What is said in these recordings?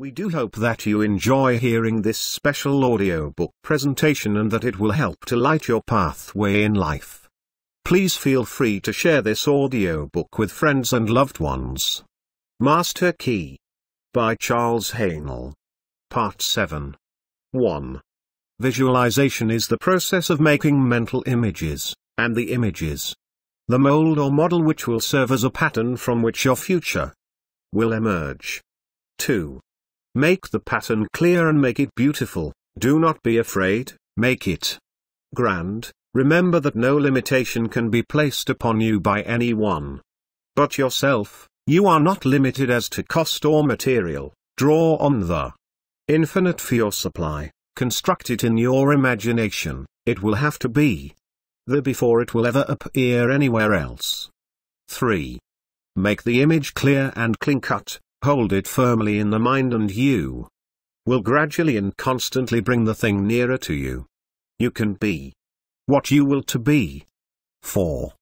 We do hope that you enjoy hearing this special audiobook presentation and that it will help to light your pathway in life. Please feel free to share this audiobook with friends and loved ones. Master Key by Charles Haanel. Part 7. 1. Visualization is the process of making mental images, and the images, the mold or model which will serve as a pattern from which your future will emerge. 2. Make the pattern clear and make it beautiful, do not be afraid, make it grand, remember that no limitation can be placed upon you by anyone but yourself, you are not limited as to cost or material, draw on the infinite for your supply, construct it in your imagination, it will have to be the before it will ever appear anywhere else. 3. Make the image clear and clean-cut, hold it firmly in the mind and you will gradually and constantly bring the thing nearer to you. You can be what you will to be. 4.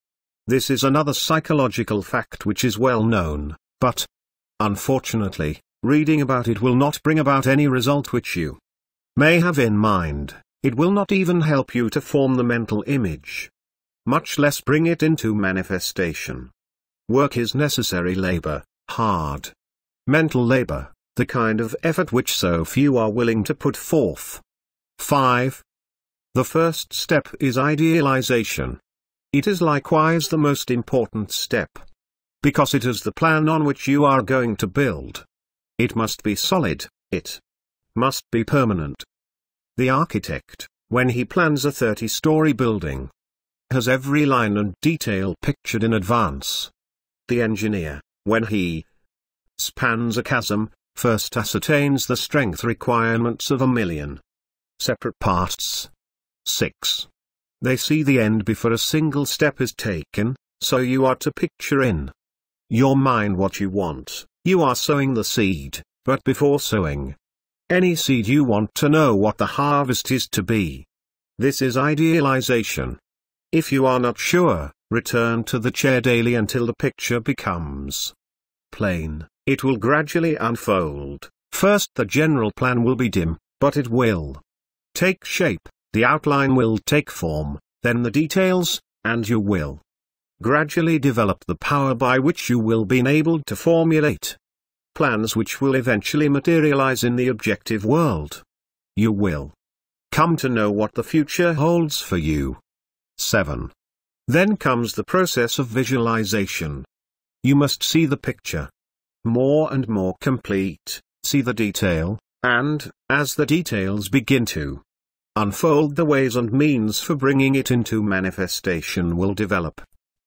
This is another psychological fact which is well known, but, unfortunately, reading about it will not bring about any result which you may have in mind, it will not even help you to form the mental image. Much less bring it into manifestation. Work is necessary labor, hard, mental labor, the kind of effort which so few are willing to put forth. 5. The first step is idealization. It is likewise the most important step. Because it is the plan on which you are going to build. It must be solid, it must be permanent. The architect, when he plans a 30-story building, has every line and detail pictured in advance. The engineer, when he spans a chasm, first ascertains the strength requirements of a million separate parts. 6. They see the end before a single step is taken, so you are to picture in your mind what you want. You are sowing the seed, but before sowing any seed you want to know what the harvest is to be. This is idealization. If you are not sure, return to the chair daily until the picture becomes plain. It will gradually unfold. First the general plan will be dim, but it will take shape, the outline will take form, then the details, and you will gradually develop the power by which you will be enabled to formulate plans which will eventually materialize in the objective world. You will come to know what the future holds for you. 7. Then comes the process of visualization. You must see the picture more and more complete, see the detail, and, as the details begin to unfold the ways and means for bringing it into manifestation will develop.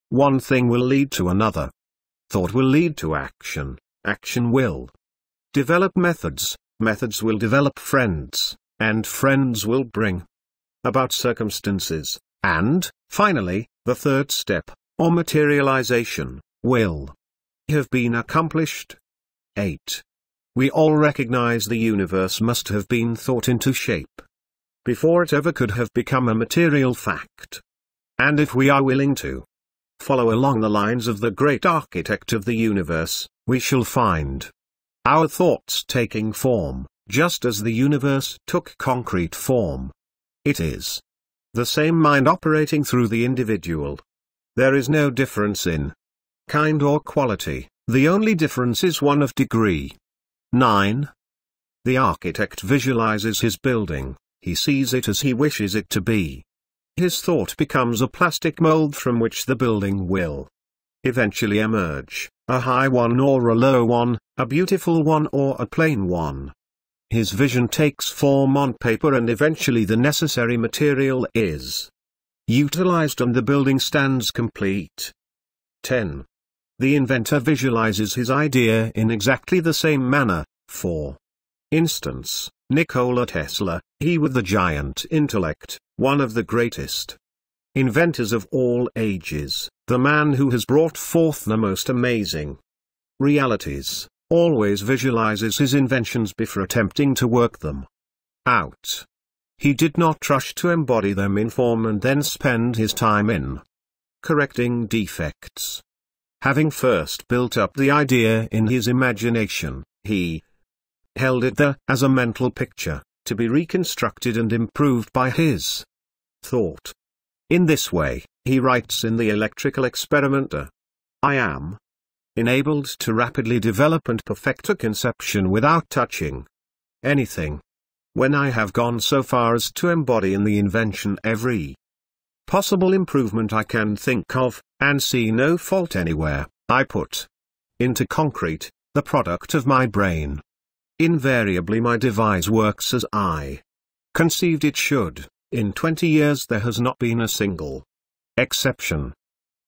One thing will lead to another. Thought will lead to action, action will develop methods, methods will develop friends, and friends will bring about circumstances, and, finally, the third step, or materialization, will have been accomplished. 8. We all recognize the universe must have been thought into shape before it ever could have become a material fact. And if we are willing to follow along the lines of the great architect of the universe, we shall find our thoughts taking form, just as the universe took concrete form. It is the same mind operating through the individual. There is no difference in kind or quality, the only difference is one of degree. 9. The architect visualizes his building, he sees it as he wishes it to be. His thought becomes a plastic mold from which the building will eventually emerge, a high one or a low one, a beautiful one or a plain one. His vision takes form on paper and eventually the necessary material is utilized and the building stands complete. 10. The inventor visualizes his idea in exactly the same manner, for instance, Nikola Tesla, he with the giant intellect, one of the greatest inventors of all ages, the man who has brought forth the most amazing realities, always visualizes his inventions before attempting to work them out. He did not rush to embody them in form and then spend his time in correcting defects. Having first built up the idea in his imagination, he held it there as a mental picture, to be reconstructed and improved by his thought. In this way, he writes in the electrical experimenter, I am enabled to rapidly develop and perfect a conception without touching anything. When I have gone so far as to embody in the invention every possible improvement I can think of, and see no fault anywhere, I put into concrete, the product of my brain. Invariably my device works as I conceived it should. In 20 years there has not been a single exception.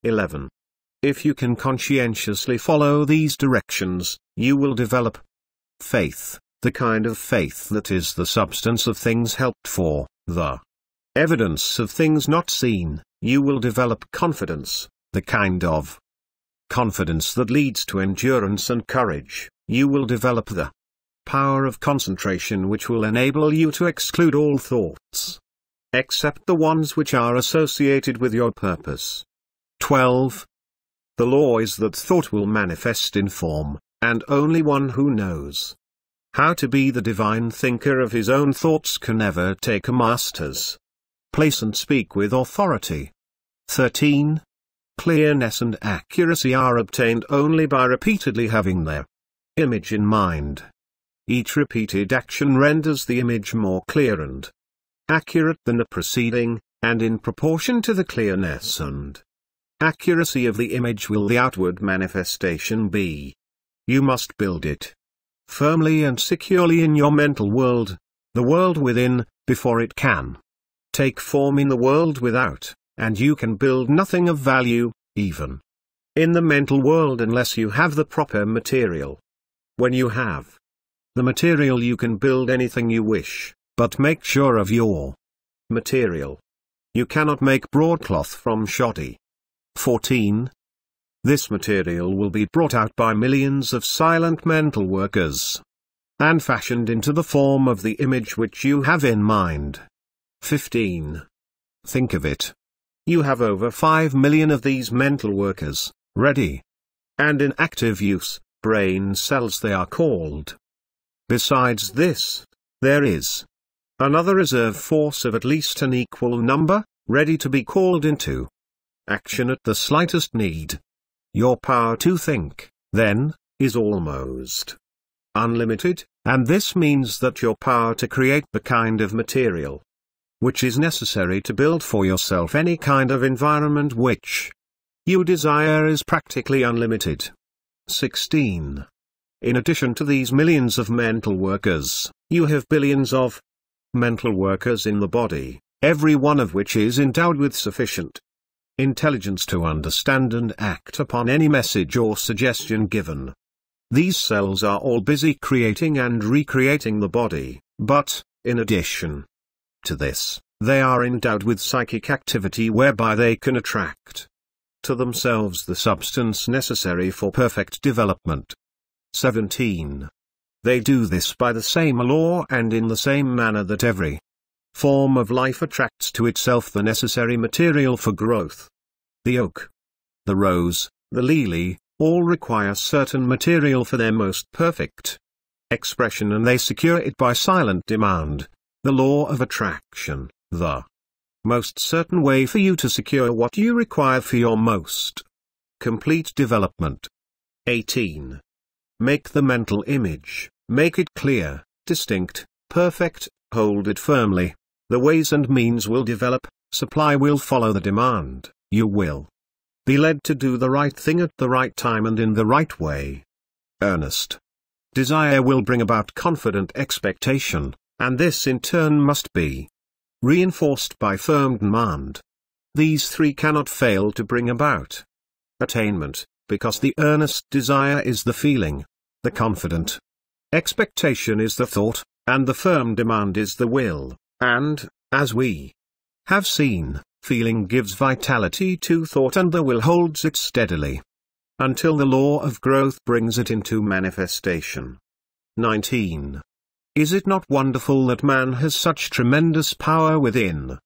11. If you can conscientiously follow these directions, you will develop faith, the kind of faith that is the substance of things helped for, the evidence of things not seen, you will develop confidence, the kind of confidence that leads to endurance and courage, you will develop the power of concentration which will enable you to exclude all thoughts, except the ones which are associated with your purpose. 12. The law is that thought will manifest in form, and only one who knows how to be the divine thinker of his own thoughts can ever take a master's place and speak with authority. 13. Clearness and accuracy are obtained only by repeatedly having their image in mind. Each repeated action renders the image more clear and accurate than the preceding, and in proportion to the clearness and accuracy of the image will the outward manifestation be. You must build it firmly and securely in your mental world, the world within, before it can take form in the world without and you can build nothing of value, even in the mental world unless you have the proper material. When you have the material you can build anything you wish, but make sure of your material. You cannot make broadcloth from shoddy. 14. This material will be brought out by millions of silent mental workers and fashioned into the form of the image which you have in mind. 15. Think of it you have over 5 million of these mental workers, ready and in active use, brain cells they are called. Besides this, there is another reserve force of at least an equal number, ready to be called into action at the slightest need. Your power to think, then, is almost unlimited, and this means that your power to create the kind of material which is necessary to build for yourself any kind of environment which you desire is practically unlimited. 16. In addition to these millions of mental workers, you have billions of mental workers in the body, every one of which is endowed with sufficient intelligence to understand and act upon any message or suggestion given. These cells are all busy creating and recreating the body, but, in addition, to this, they are endowed with psychic activity whereby they can attract to themselves the substance necessary for perfect development. 17. They do this by the same law and in the same manner that every form of life attracts to itself the necessary material for growth. The oak, the rose, the lily, all require certain material for their most perfect expression and they secure it by silent demand, the law of attraction, the most certain way for you to secure what you require for your most complete development. 18. Make the mental image, make it clear, distinct, perfect, hold it firmly. The ways and means will develop, supply will follow the demand, you will be led to do the right thing at the right time and in the right way. Earnest desire will bring about confident expectation, and this in turn must be reinforced by firm demand. These three cannot fail to bring about attainment, because the earnest desire is the feeling, the confident expectation is the thought, and the firm demand is the will, and, as we have seen, feeling gives vitality to thought and the will holds it steadily. Until the law of growth brings it into manifestation. 19. Is it not wonderful that man has such tremendous power within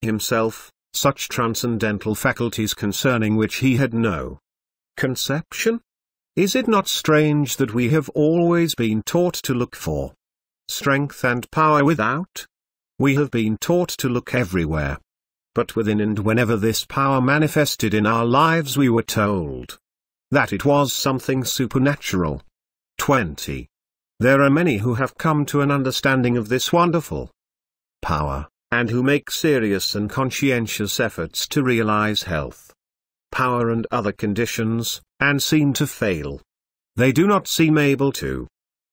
himself, such transcendental faculties concerning which he had no conception? Is it not strange that we have always been taught to look for strength and power without? We have been taught to look everywhere. But within and whenever this power manifested in our lives we were told that it was something supernatural. 20. There are many who have come to an understanding of this wonderful power, and who make serious and conscientious efforts to realize health, power and other conditions, and seem to fail. They do not seem able to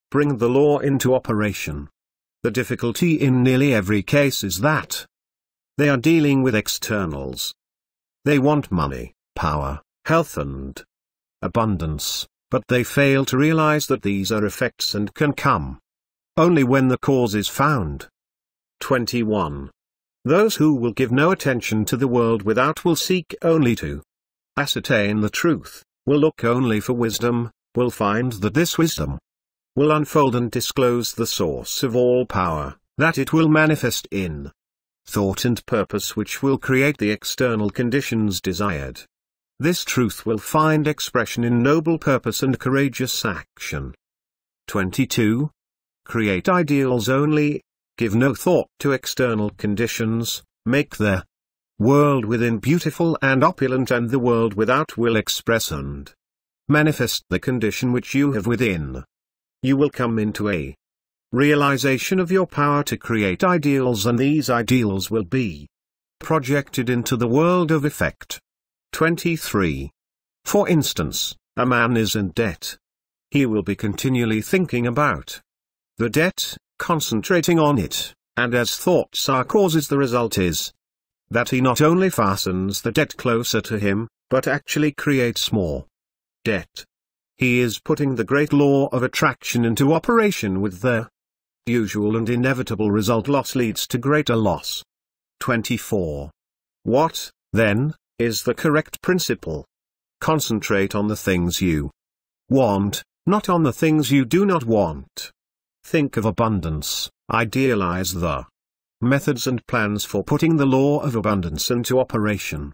bring the law into operation. The difficulty in nearly every case is that they are dealing with externals. They want money, power, health and abundance, but they fail to realize that these are effects and can come only when the cause is found. 21. Those who will give no attention to the world without will seek only to ascertain the truth, will look only for wisdom, will find that this wisdom will unfold and disclose the source of all power, that it will manifest in thought and purpose which will create the external conditions desired. This truth will find expression in noble purpose and courageous action. 22. Create ideals only, give no thought to external conditions, make the world within beautiful and opulent and the world without will express and manifest the condition which you have within. You will come into a realization of your power to create ideals and these ideals will be projected into the world of effect. 23. For instance, a man is in debt. He will be continually thinking about the debt, concentrating on it, and as thoughts are causes the result is that he not only fastens the debt closer to him, but actually creates more debt. He is putting the great law of attraction into operation with the usual and inevitable result loss leads to greater loss. 24. What, then, is the correct principle? Concentrate on the things you want, not on the things you do not want. Think of abundance, idealize the methods and plans for putting the law of abundance into operation.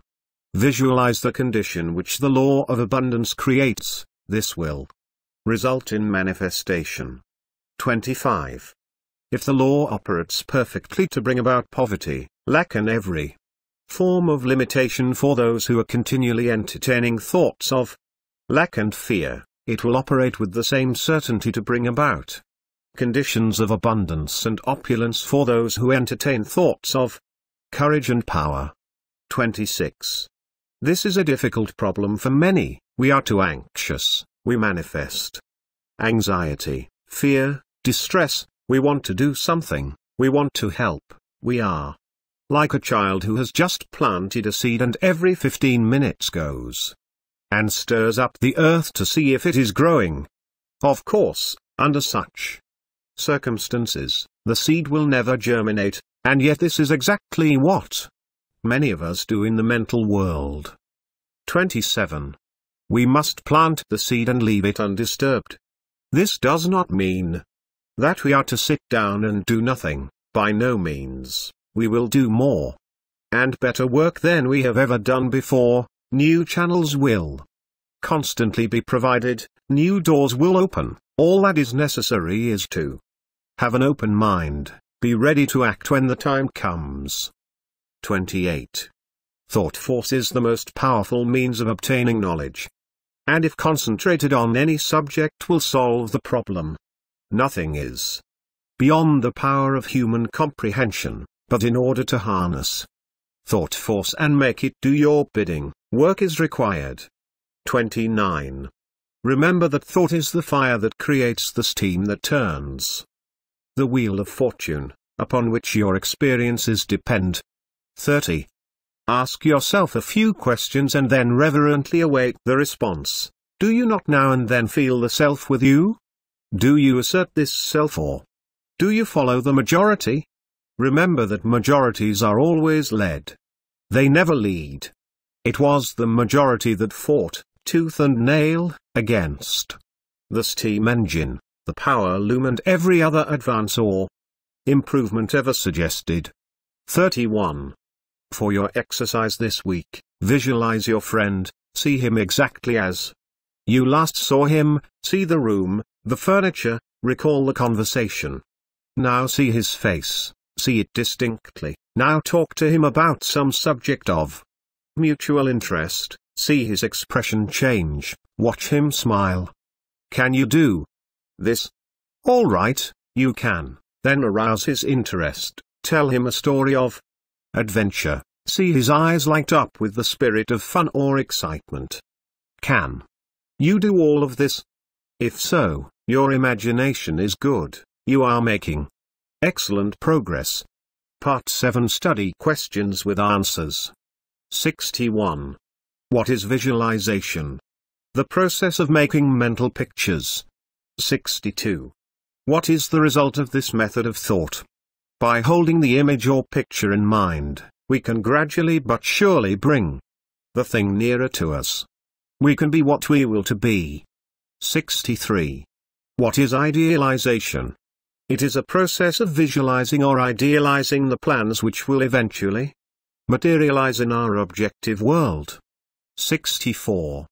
Visualize the condition which the law of abundance creates, this will result in manifestation. 25. If the law operates perfectly to bring about poverty, lack and every form of limitation for those who are continually entertaining thoughts of lack and fear, it will operate with the same certainty to bring about conditions of abundance and opulence for those who entertain thoughts of courage and power. 26. This is a difficult problem for many, we are too anxious, we manifest anxiety, fear, distress, we want to do something, we want to help, we are like a child who has just planted a seed and every 15 minutes goes and stirs up the earth to see if it is growing. Of course, under such circumstances, the seed will never germinate, and yet this is exactly what many of us do in the mental world. 27. We must plant the seed and leave it undisturbed. This does not mean that we are to sit down and do nothing, by no means, we will do more and better work than we have ever done before, new channels will constantly be provided, new doors will open, all that is necessary is to have an open mind, be ready to act when the time comes. 28. Thought force is the most powerful means of obtaining knowledge. And if concentrated on any subject will solve the problem. Nothing is beyond the power of human comprehension, but in order to harness thought force and make it do your bidding, work is required. 29. Remember that thought is the fire that creates the steam that turns the wheel of fortune, upon which your experiences depend. 30. Ask yourself a few questions and then reverently await the response. Do you not now and then feel the self with you? Do you assert this self or do you follow the majority? Remember that majorities are always led. They never lead. It was the majority that fought, tooth and nail, against the steam engine the power loom and every other advance or improvement ever suggested. 31. For your exercise this week, visualize your friend, see him exactly as You last saw him, see the room, the furniture, recall the conversation. Now see his face, see it distinctly, now talk to him about some subject of mutual interest, see his expression change, watch him smile. Can you do this? All right, you can, then arouse his interest, tell him a story of adventure, see his eyes light up with the spirit of fun or excitement. Can you do all of this? If so, your imagination is good, you are making excellent progress. Part 7 Study questions with answers. 61. What is visualization? The process of making mental pictures. 62. What is the result of this method of thought? By holding the image or picture in mind, we can gradually but surely bring the thing nearer to us. We can be what we will to be. 63. What is idealization? It is a process of visualizing or idealizing the plans which will eventually materialize in our objective world. 64.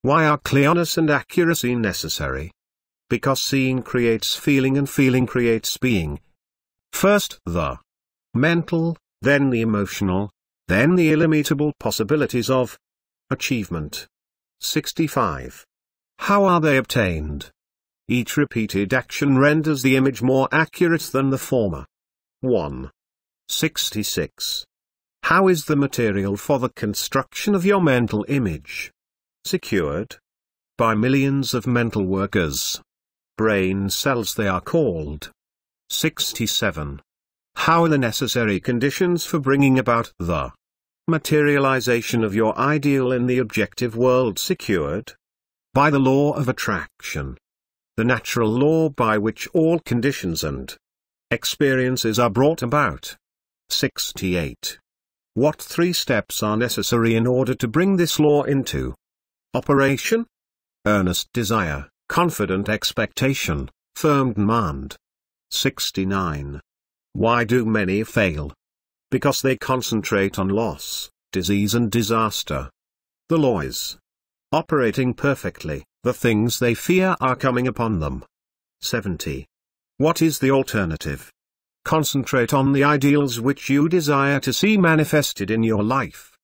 Why are clearness and accuracy necessary? Because seeing creates feeling and feeling creates being. First the mental, then the emotional, then the illimitable possibilities of achievement. 65. How are they obtained? Each repeated action renders the image more accurate than the former. 1. 66. How is the material for the construction of your mental image secured? By millions of mental workers. Brain cells they are called. 67. How are the necessary conditions for bringing about the materialization of your ideal in the objective world secured? By the law of attraction. The natural law by which all conditions and experiences are brought about. 68. What three steps are necessary in order to bring this law into operation? Earnest desire, confident expectation, firm demand. 69. Why do many fail? because they concentrate on loss, disease and disaster. The law is operating perfectly, the things they fear are coming upon them. 70. What is the alternative? Concentrate on the ideals which you desire to see manifested in your life.